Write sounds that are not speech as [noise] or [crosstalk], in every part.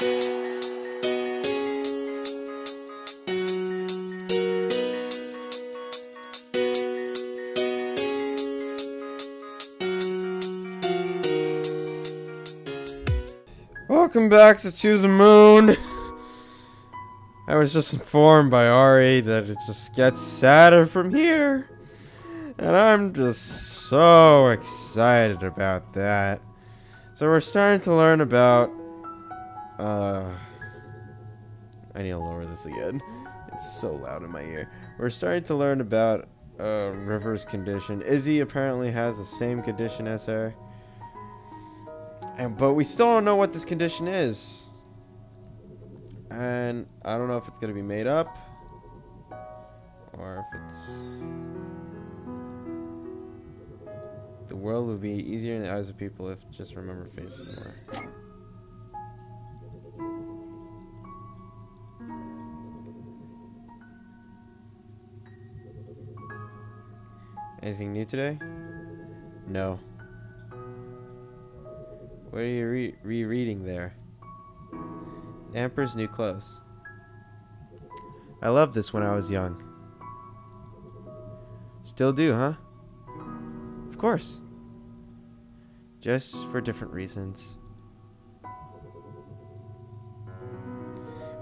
Welcome back to To the Moon. I was just informed by Ari that it just gets sadder from here. And I'm just so excited about that. So we're starting to learn about I need to lower this again. It's so loud in my ear. We're starting to learn about uh River's condition. Izzy apparently has the same condition as her. And but we still don't know what this condition is. And I don't know if it's gonna be made up or if it's the world would be easier in the eyes of people if just remember faces more. Anything new today? No. What are you re rereading there? The Emperor's New Clothes. I loved this when I was young. Still do, huh? Of course. Just for different reasons.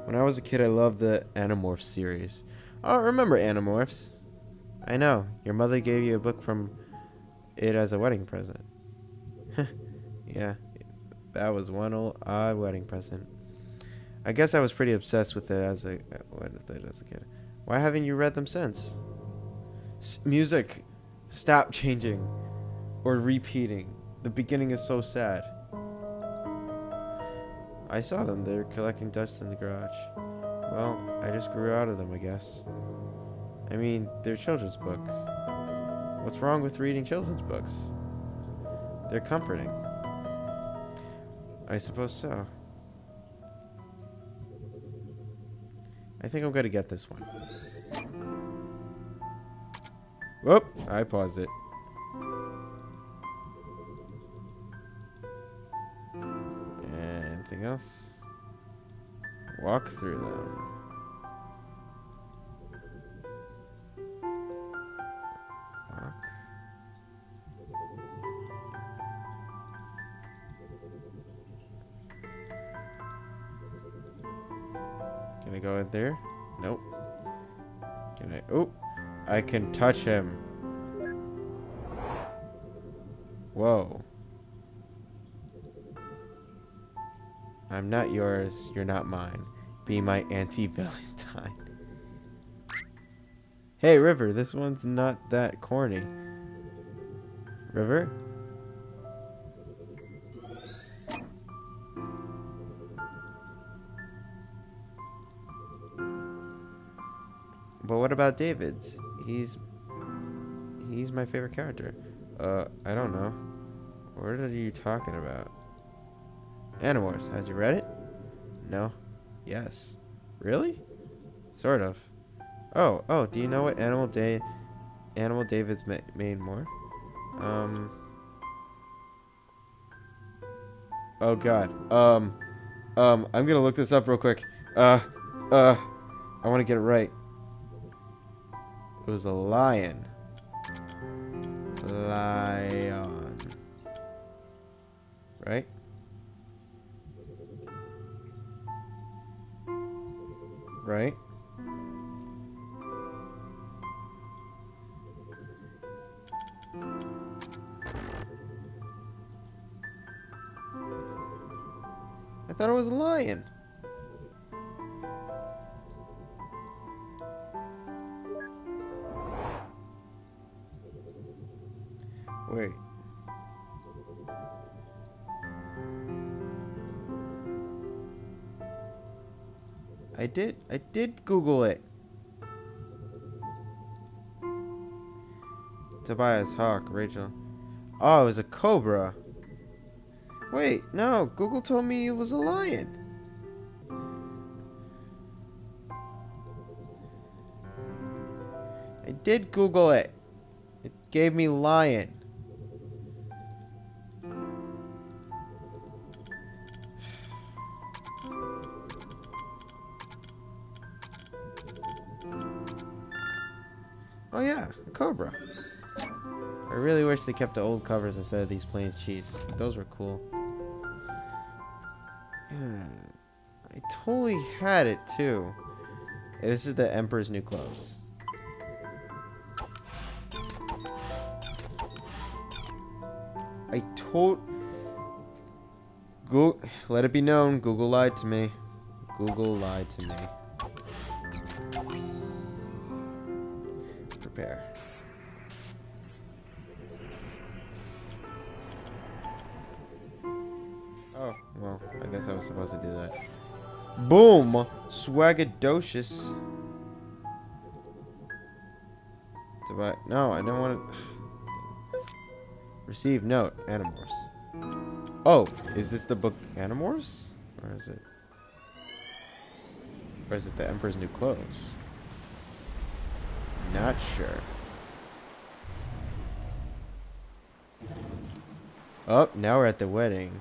When I was a kid, I loved the Animorphs series. Oh, remember Animorphs? I know. Your mother gave you a book from it as a wedding present. [laughs] yeah, that was one old odd wedding present. I guess I was pretty obsessed with it as a with it as a kid. Why haven't you read them since? S music, stop changing, or repeating. The beginning is so sad. I saw them. They're collecting dust in the garage. Well, I just grew out of them, I guess. I mean, they're children's books. What's wrong with reading children's books? They're comforting. I suppose so. I think I'm going to get this one. Whoop! I paused it. Anything else? Walk through them. I go in there? Nope. Can I? Oh, I can touch him. Whoa. I'm not yours, you're not mine. Be my anti-Valentine. Hey, River, this one's not that corny. River? What about David's? He's he's my favorite character. Uh, I don't know. What are you talking about? Animorphs. Has you read it? No. Yes. Really? Sort of. Oh, oh. Do you know what Animal Day, Animal David's ma made more? Um. Oh God. Um. Um. I'm gonna look this up real quick. Uh. Uh. I want to get it right. Was a lion. Lion. Right? Right? I thought it was a lion. Did. I did Google it. Tobias Hawk, Rachel. Oh, it was a cobra. Wait, no. Google told me it was a lion. I did Google it. It gave me lion. Oh yeah, a cobra. I really wish they kept the old covers instead of these plain sheets. Those were cool. Hmm. I totally had it too. This is the Emperor's New Clothes. I told... Go let it be known, Google lied to me. Google lied to me. Prepare. Oh, well, I guess I was supposed to do that. Boom! Swagadocious. Do I? No, I don't want to. Receive note. Animorphs. Oh, is this the book Animorphs? Or is it? Or is it the Emperor's New Clothes? Not sure. Oh, now we're at the wedding.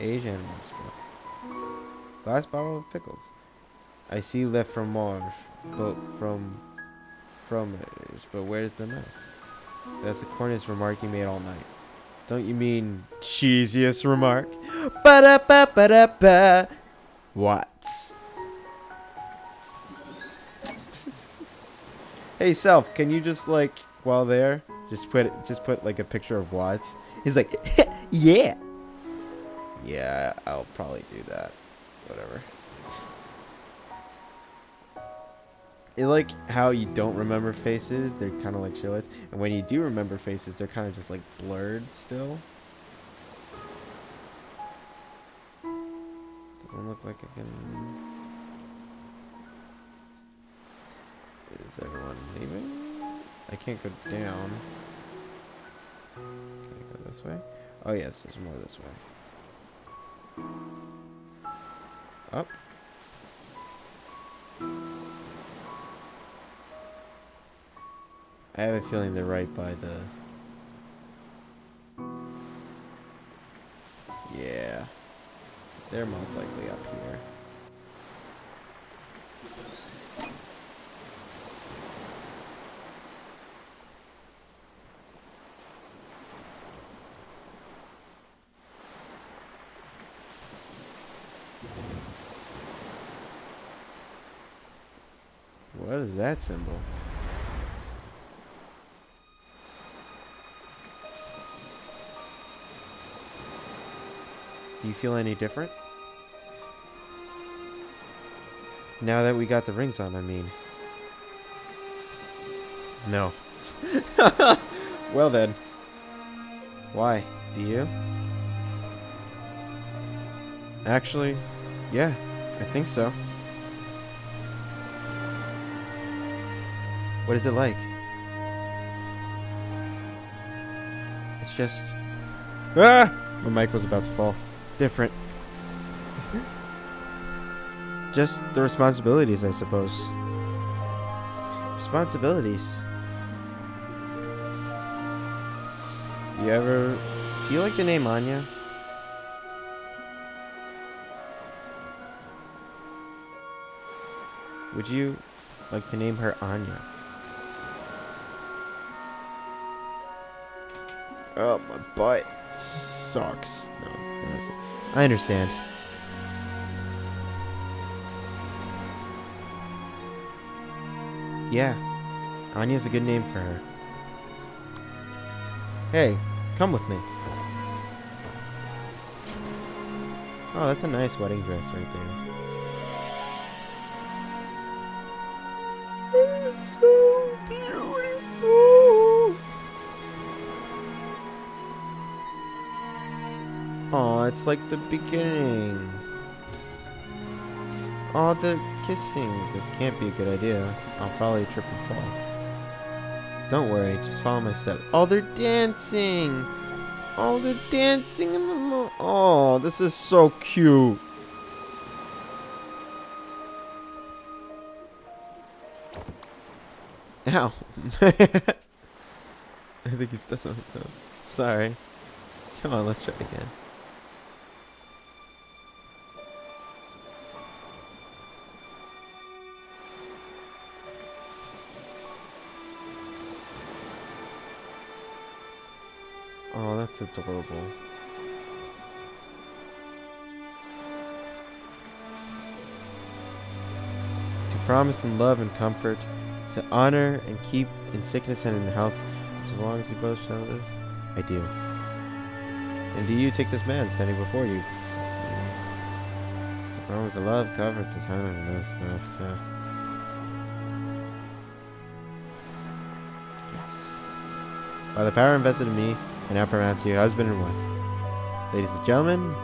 Asian book. Glass bottle of pickles. I see left from but from from but where's the mouse? That's the corniest remark you made all night. Don't you mean cheesiest remark? Ba da ba ba da ba. What? hey self, can you just like while there, just put just put like a picture of Watts? He's like, [laughs] yeah. Yeah, I'll probably do that. Whatever. I like how you don't remember faces. They're kind of like showless. And when you do remember faces, they're kind of just like blurred still. Doesn't look like I can... Is everyone leaving? I can't go down. Can I go this way? Oh yes, there's more this way. Up. I have a feeling they're right by the... Yeah. They're most likely up here. What is that symbol? Do you feel any different? Now that we got the rings on, I mean. No. [laughs] well then. Why? Do you? Actually, yeah, I think so. What is it like? It's just... Ah! My mic was about to fall different. Just the responsibilities, I suppose. Responsibilities. Do you ever... Do you like the name Anya? Would you like to name her Anya? Oh, my butt sucks. No, I understand. Yeah, Anya's a good name for her. Hey, come with me. Oh, that's a nice wedding dress right there. It's like the beginning. Oh, the kissing. This can't be a good idea. I'll probably trip and fall. Don't worry, just follow my step. Oh, they're dancing! Oh, they're dancing in the Oh, this is so cute. Ow. [laughs] I think he's definitely Sorry. Come on, let's try again. That's adorable. To promise in love and comfort, to honor and keep in sickness and in health, as long as you both shall live. I do. And do you take this man standing before you? To promise to love, comfort, to honor, and stuff. So. Yes. By the power invested in me, I now pronounce you husband and wife. Ladies and gentlemen,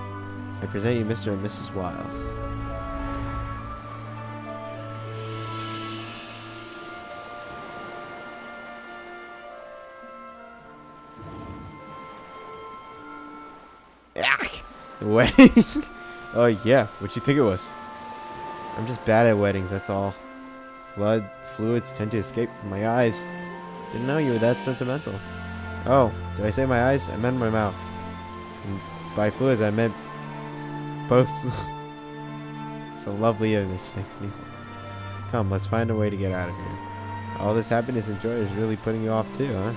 I present you Mr. and Mrs. Wyles. Wedding? [laughs] oh yeah, what you think it was? I'm just bad at weddings, that's all. Blood fluids tend to escape from my eyes. Didn't know you were that sentimental. Oh, did I say my eyes? I meant my mouth. And by fluids, I meant both. [laughs] it's a lovely image, thanks, Nico. Come, let's find a way to get out of here. All this happiness and joy is really putting you off too, huh?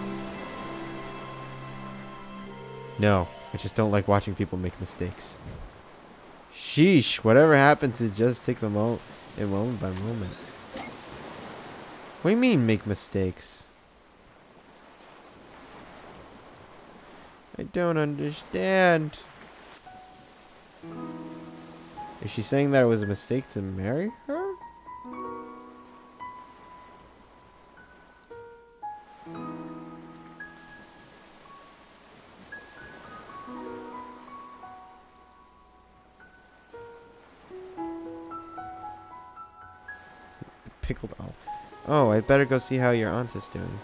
No, I just don't like watching people make mistakes. Sheesh, whatever happened to just take the moment, moment by moment. What do you mean make mistakes? I don't understand. Is she saying that it was a mistake to marry her? Pickled oh. Oh, I better go see how your aunt is doing.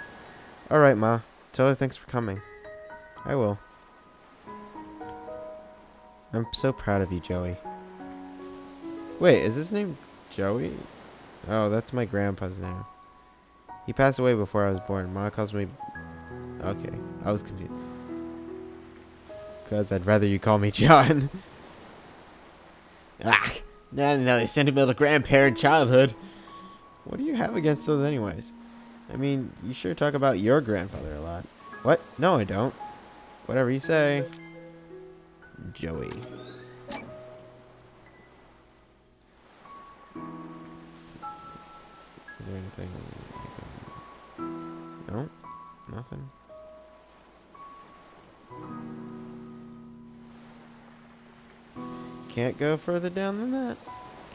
Alright, Ma. Tell her thanks for coming. I will. I'm so proud of you, Joey. Wait, is his name Joey? Oh, that's my grandpa's name. He passed away before I was born. Ma calls me... Okay, I was confused. Because I'd rather you call me [laughs] John. ah, not another sentimental grandparent childhood. What do you have against those anyways? I mean, you sure talk about your grandfather a lot. What? No, I don't. Whatever you say. Joey. Is there anything? No? Nothing? Can't go further down than that?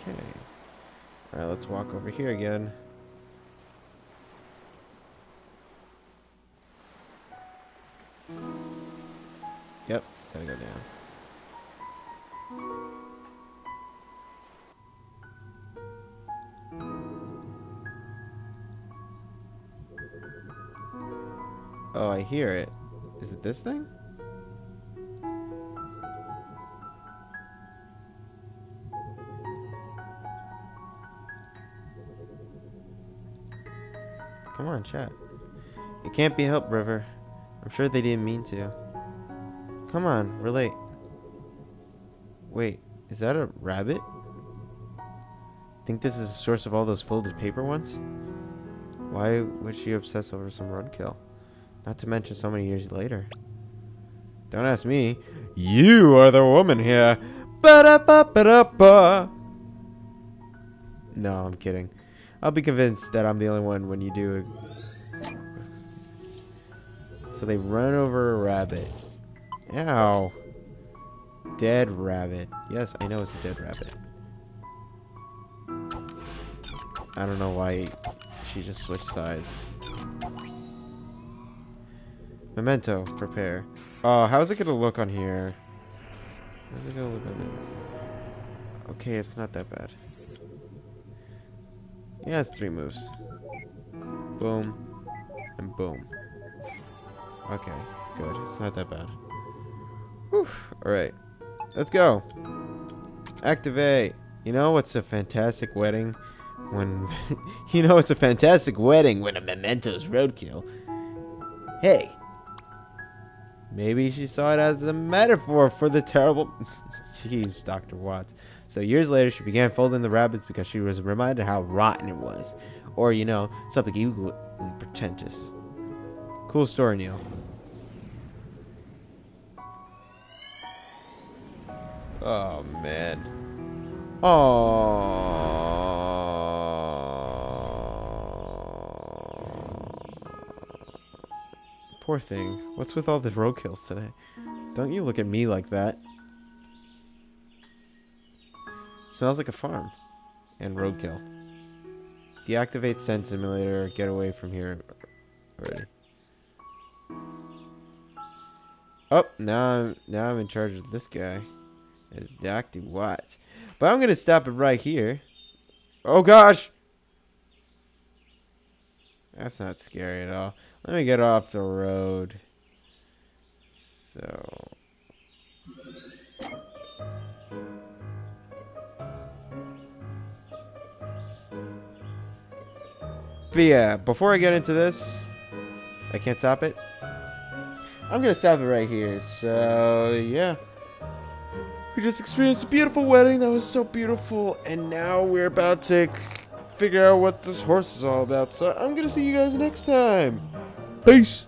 Okay. Alright, let's walk over here again. Gotta go down. Oh, I hear it. Is it this thing? Come on, chat. It can't be helped, River. I'm sure they didn't mean to. Come on, we're late. Wait, is that a rabbit? Think this is the source of all those folded paper ones? Why would she obsess over some roadkill? Not to mention so many years later. Don't ask me. You are the woman here. Ba da ba ba da ba. No, I'm kidding. I'll be convinced that I'm the only one when you do. So they run over a rabbit. Ow. Dead rabbit. Yes, I know it's a dead rabbit. I don't know why she just switched sides. Memento, prepare. Oh, how's it gonna look on here? How's it gonna look on there? Okay, it's not that bad. Yeah, it's three moves. Boom. And boom. Okay, good. It's not that bad. Alright. Let's go. Activate. You know what's a fantastic wedding? When... [laughs] you know it's a fantastic wedding when a memento's roadkill. Hey. Maybe she saw it as a metaphor for the terrible. [laughs] Jeez, Dr. Watts. So years later, she began folding the rabbits because she was reminded how rotten it was. Or, you know, something equally pretentious. Cool story, Neil. Oh, man. Oh. Poor thing. What's with all the roadkills today? Don't you look at me like that. Smells like a farm. And roadkill. Deactivate Scent Simulator. Get away from here already. Oh, now I'm now I'm in charge of this guy. It's Dr. Watts. But I'm gonna stop it right here. Oh gosh! That's not scary at all. Let me get off the road. So But yeah, before I get into this, I can't stop it. I'm gonna stop it right here. So yeah. We just experienced a beautiful wedding that was so beautiful, and now we're about to figure out what this horse is all about. So I'm gonna see you guys next time. Peace.